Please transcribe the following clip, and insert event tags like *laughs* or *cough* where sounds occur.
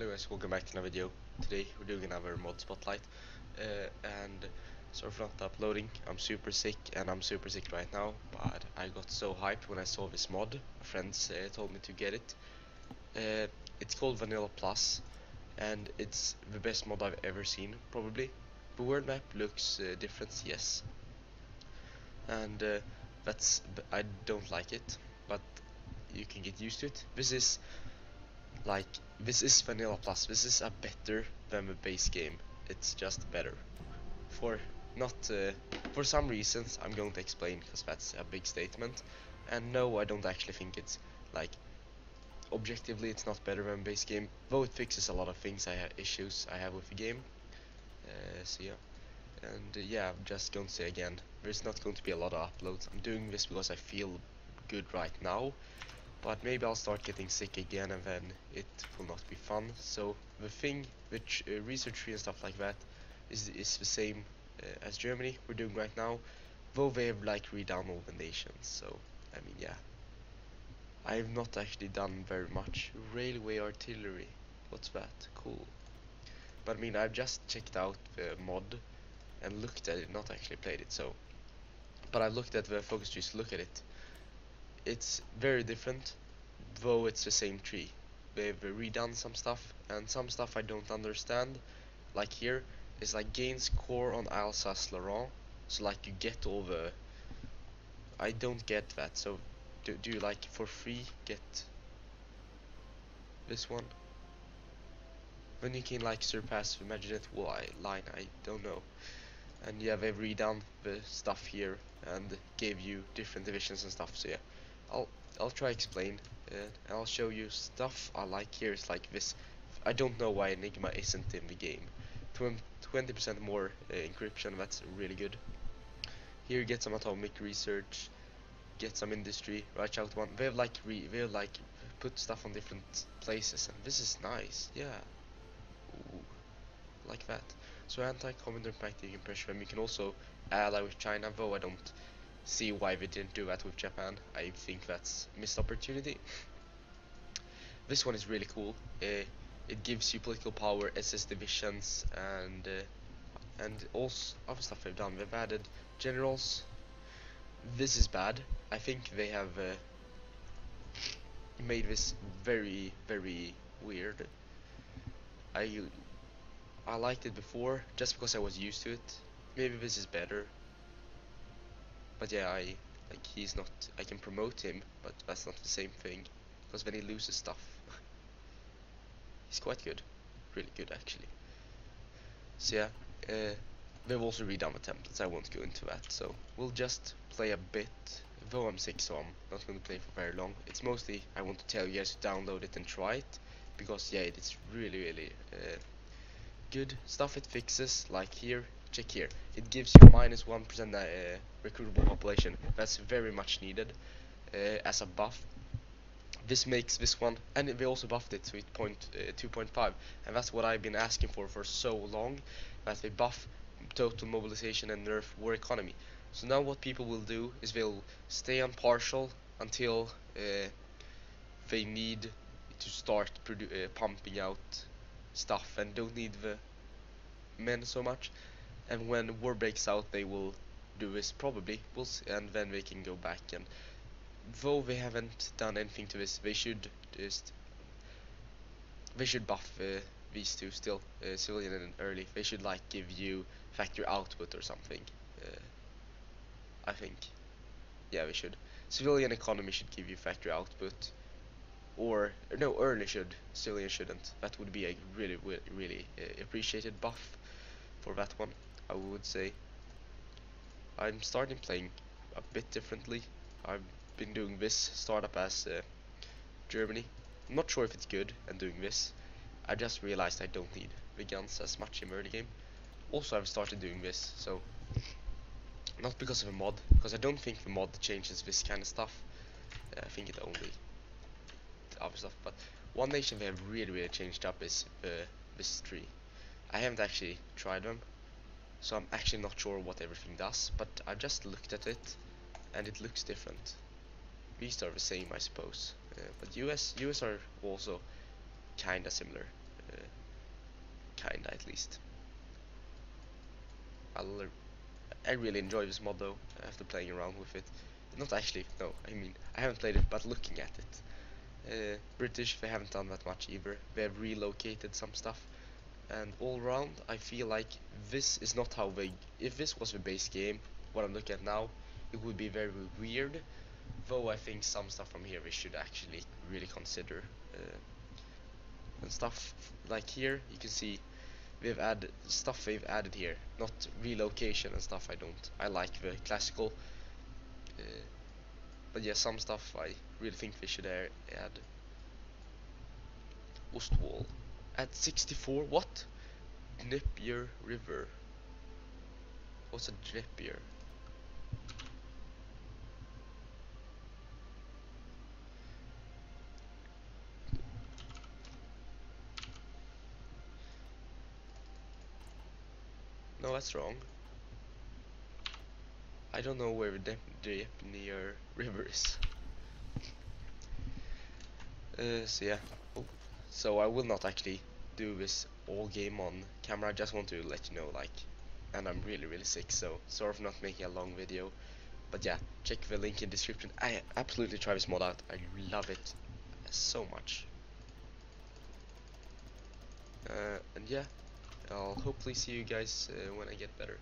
Hello guys, welcome back to another video. Today we're doing another mod spotlight uh, and sorry for not uploading. I'm super sick and I'm super sick right now but I got so hyped when I saw this mod. Friends uh, told me to get it. Uh, it's called Vanilla Plus and it's the best mod I've ever seen probably. The world map looks uh, different, yes. And uh, that's I don't like it but you can get used to it. This is like this is vanilla plus. This is a better than the base game. It's just better. For not uh, for some reasons i'm going to explain because that's a big statement. And no i don't actually think it's like objectively it's not better than base game. Though it fixes a lot of things i have issues i have with the game. Uh, so yeah. And uh, yeah i'm just going to say again there's not going to be a lot of uploads. I'm doing this because i feel good right now but maybe I'll start getting sick again and then it will not be fun. So the thing, which uh, research tree and stuff like that, is is the same uh, as Germany we're doing right now, though they have like redone all the nations. So I mean, yeah, I have not actually done very much railway artillery. What's that? Cool. But I mean, I've just checked out the mod and looked at it, not actually played it. So, but I looked at the focus trees. Look at it it's very different though it's the same tree. They've redone some stuff and some stuff I don't understand like here is like gains core on Alsace Lorraine so like you get all the I don't get that so do, do you like for free get this one? When you can like surpass the Maginot line I don't know. And yeah they've redone the stuff here and gave you different divisions and stuff so yeah I'll I'll try explain uh, and I'll show you stuff I like here. Is like this I don't know why Enigma isn't in the game. 20% more uh, encryption that's really good. Here you get some atomic research get some industry right out one they have like re they like put stuff on different places and this is nice yeah. Ooh, like that. So anti-communist impact you can impacting them. you can also ally with China though I don't see why we didn't do that with Japan. I think that's missed opportunity. This one is really cool. Uh, it gives you political power, SS divisions, and uh, and also other stuff they've done. They've added generals. This is bad. I think they have uh, made this very very weird. I I liked it before just because I was used to it. Maybe this is better but yeah, I like he's not. I can promote him, but that's not the same thing because then he loses stuff. *laughs* he's quite good, really good actually. So yeah, uh, they've also redone the templates. I won't go into that. So we'll just play a bit. Though I'm sick, so I'm not going to play for very long. It's mostly I want to tell you guys to download it and try it because yeah, it's really really uh, good stuff. It fixes like here check here. It gives you minus 1 uh, recruitable population. That's very much needed uh, as a buff. This makes this one and we also buffed it to point, uh, 2.5 and that's what I've been asking for for so long that they buff total mobilization and nerf war economy. So now what people will do is they'll stay on partial until uh, they need to start uh, pumping out stuff and don't need the men so much and when war breaks out they will do this probably. We'll see, and then they can go back. And though they haven't done anything to this they should just they should buff uh, these two still uh, civilian and early. They should like give you factory output or something uh, I think. Yeah we should. Civilian economy should give you factory output. Or no early should. Civilian shouldn't. That would be a really really uh, appreciated buff for that one I would say. I'm starting playing a bit differently. I've been doing this startup as uh, Germany. I'm not sure if it's good and doing this. I just realized I don't need the guns as much in early game. Also I've started doing this, so not because of a mod, because I don't think the mod changes this kind of stuff. Uh, I think it only other stuff, but one nation they have really really changed up is uh, this tree. I haven't actually tried them, so I'm actually not sure what everything does but I just looked at it and it looks different these are the same I suppose uh, but US US are also kinda similar uh, kinda at least. I'll, I really enjoy this mod though, after playing around with it. Not actually, no, I mean, I haven't played it, but looking at it. Uh, British, they haven't done that much either. They have relocated some stuff. And all around, I feel like this is not how they... If this was the base game, what I'm looking at now, it would be very weird. Though I think some stuff from here we should actually really consider. Uh, and stuff like here, you can see they've added stuff they've added here, not relocation and stuff. I don't. I like the classical. Uh, but yeah, some stuff I really think they should add. Ostwall at 64. What? Dnieper River. What's a Dnieper? No, that's wrong. I don't know where the Dnieper River is. *laughs* Uh, so yeah. Oh. So I will not actually do this all game on camera. I just want to let you know, like, and I'm really really sick, so sorry for not making a long video. But yeah, check the link in description. I absolutely try this mod out. I love it so much. Uh, and yeah, I'll hopefully see you guys uh, when I get better.